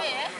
你。